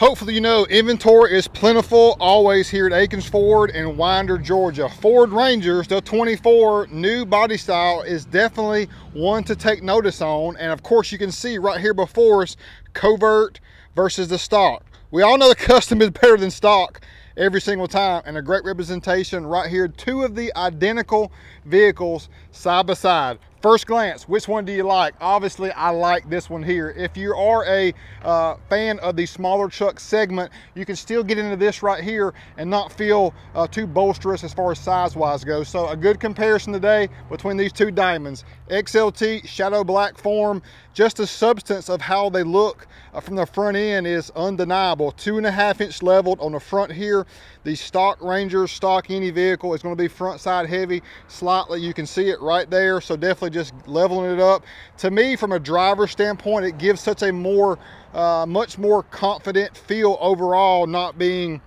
Hopefully you know inventory is plentiful always here at Akins Ford in Winder, Georgia. Ford Rangers, the 24 new body style is definitely one to take notice on. And of course you can see right here before us, covert versus the stock. We all know the custom is better than stock every single time and a great representation right here. Two of the identical vehicles side by side first glance, which one do you like? Obviously, I like this one here. If you are a uh, fan of the smaller truck segment, you can still get into this right here and not feel uh, too bolsterous as far as size-wise goes. So a good comparison today between these two diamonds. XLT Shadow Black form, just the substance of how they look uh, from the front end is undeniable. Two and a half inch leveled on the front here. The stock Ranger, stock any vehicle is gonna be front side heavy slightly. You can see it right there. So definitely just leveling it up. To me, from a driver standpoint, it gives such a more, uh, much more confident feel overall, not being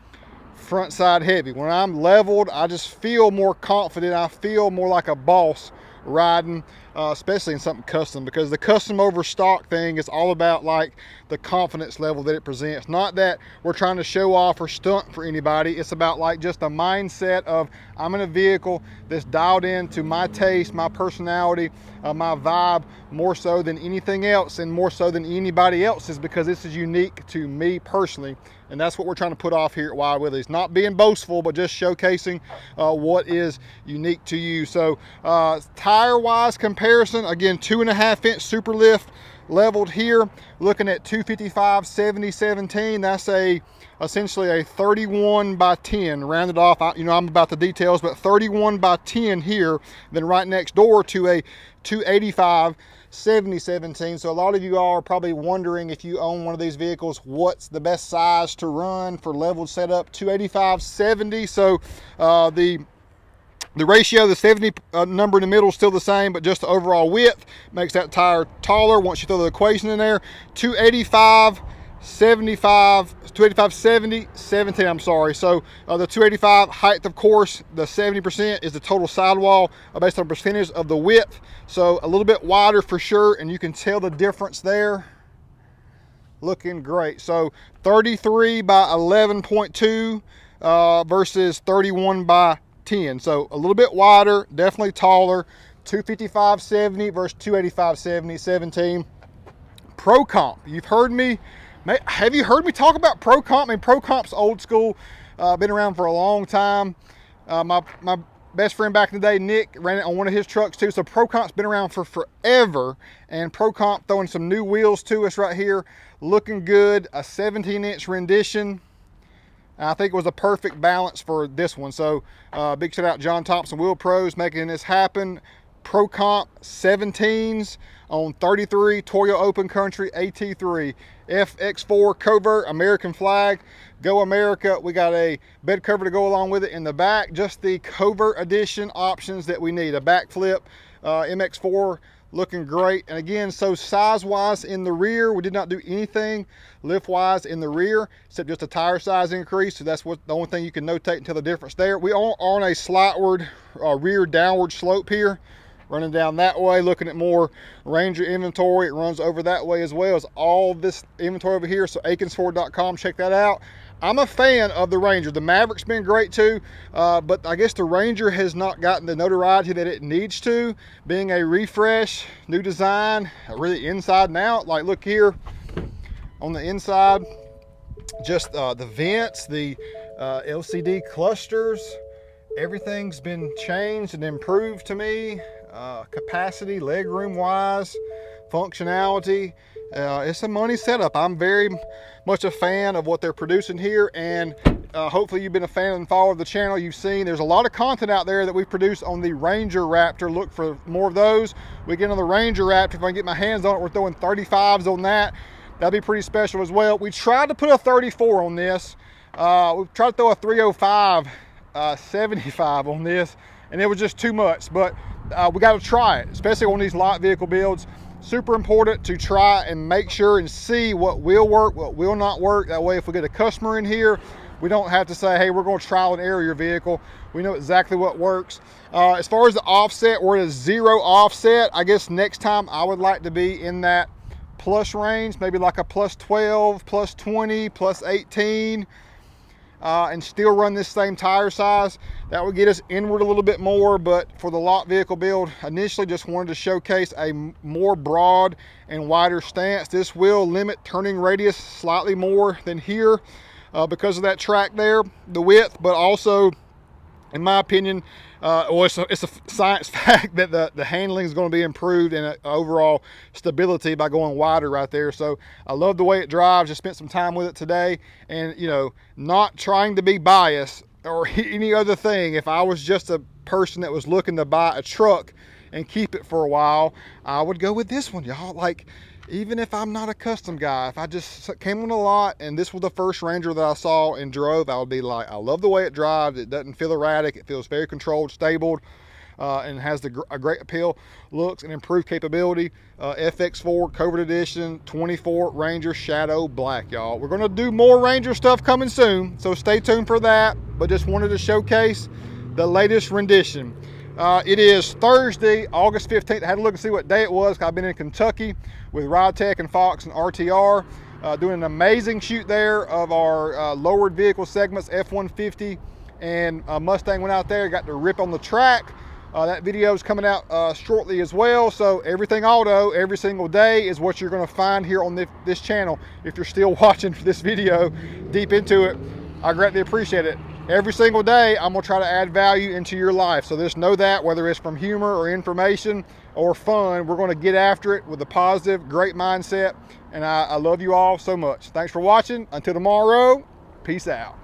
front side heavy. When I'm leveled, I just feel more confident. I feel more like a boss riding, uh, especially in something custom because the custom over stock thing is all about like the confidence level that it presents. Not that we're trying to show off or stunt for anybody. It's about like just a mindset of I'm in a vehicle that's dialed in to my taste, my personality, uh, my vibe more so than anything else and more so than anybody else's because this is unique to me personally. And that's what we're trying to put off here at Wild Willys. Not being boastful, but just showcasing uh, what is unique to you. So uh, tire-wise comparison, again, two and a half inch Superlift leveled here. Looking at 255 70 17. That's a essentially a 31 by 10 rounded off. I, you know, I'm about the details, but 31 by 10 here. Then right next door to a 285 70 17. So a lot of you are probably wondering if you own one of these vehicles, what's the best size to run for leveled setup 285 70. So uh, the the ratio, the 70 uh, number in the middle is still the same, but just the overall width makes that tire taller once you throw the equation in there. 285, 75, 285, 70, 17, I'm sorry. So uh, the 285 height, of course, the 70% is the total sidewall uh, based on percentage of the width. So a little bit wider for sure, and you can tell the difference there. Looking great. So 33 by 11.2 uh, versus 31 by 10. So a little bit wider, definitely taller. 255 70 versus 285 70, 17. Pro Comp. You've heard me, have you heard me talk about Pro Comp? I mean, Pro Comp's old school, uh, been around for a long time. Uh, my, my best friend back in the day, Nick, ran it on one of his trucks too. So Pro Comp's been around for forever. And Pro Comp throwing some new wheels to us right here. Looking good, a 17 inch rendition. I think it was a perfect balance for this one. So uh, big shout out John Thompson Wheel Pros making this happen. Pro Comp 17s on 33 Toyo Open Country AT3 FX4 covert American flag go America we got a bed cover to go along with it in the back just the covert edition options that we need a BAKFlip uh, MX4 looking great. And again, so size-wise in the rear, we did not do anything lift-wise in the rear, except just a tire size increase. So that's what the only thing you can notate until the difference there. We are on a slightward uh, rear downward slope here, running down that way, looking at more Ranger inventory. It runs over that way as well as all this inventory over here. So akinsford.com, check that out. I'm a fan of the Ranger. The Maverick's been great too, uh, but I guess the Ranger has not gotten the notoriety that it needs to, being a refresh, new design, really inside and out. Like look here on the inside, just uh, the vents, the uh, LCD clusters, everything's been changed and improved to me. Uh, capacity, legroom wise, functionality. Uh, it's a money setup. I'm very much a fan of what they're producing here and uh, hopefully you've been a fan and follower of the channel. You've seen there's a lot of content out there that we produce on the Ranger Raptor. Look for more of those. We get on the Ranger Raptor. If I can get my hands on it, we're throwing 35s on that. That'd be pretty special as well. We tried to put a 34 on this. Uh, we tried to throw a 305 uh, 75 on this and it was just too much. But uh, we got to try it, especially on these light vehicle builds. Super important to try and make sure and see what will work, what will not work. That way, if we get a customer in here, we don't have to say, hey, we're going to trial and error your vehicle. We know exactly what works. Uh, as far as the offset, we're at a zero offset. I guess next time I would like to be in that plus range, maybe like a plus 12, plus 20, plus 18, uh, and still run this same tire size. That would get us inward a little bit more, but for the lot vehicle build, initially just wanted to showcase a more broad and wider stance. This will limit turning radius slightly more than here uh, because of that track there, the width, but also, in my opinion, uh, well, it's a, it's a, science fact that the, the handling is going to be improved and uh, overall stability by going wider right there. So I love the way it drives. Just spent some time with it today and, you know, not trying to be biased or any other thing. If I was just a person that was looking to buy a truck and keep it for a while, I would go with this one, y'all. Like, even if I'm not a custom guy, if I just came on a lot and this was the first Ranger that I saw and drove, I would be like, I love the way it drives. It doesn't feel erratic. It feels very controlled, stable, uh, and has the, a great appeal, looks, and improved capability. Uh, FX4 Covert Edition 24 Ranger Shadow Black, y'all. We're going to do more Ranger stuff coming soon, so stay tuned for that. But just wanted to showcase the latest rendition. Uh, it is Thursday, August 15th. I had to look and see what day it was. I've been in Kentucky with Tech and Fox and RTR, uh, doing an amazing shoot there of our uh, lowered vehicle segments, F-150 and Mustang went out there, got to rip on the track. Uh, that video is coming out uh, shortly as well. So everything auto every single day is what you're going to find here on this, this channel. If you're still watching for this video deep into it, I greatly appreciate it every single day I'm gonna try to add value into your life. So just know that whether it's from humor or information or fun, we're gonna get after it with a positive, great mindset. And I, I love you all so much. Thanks for watching. Until tomorrow, peace out.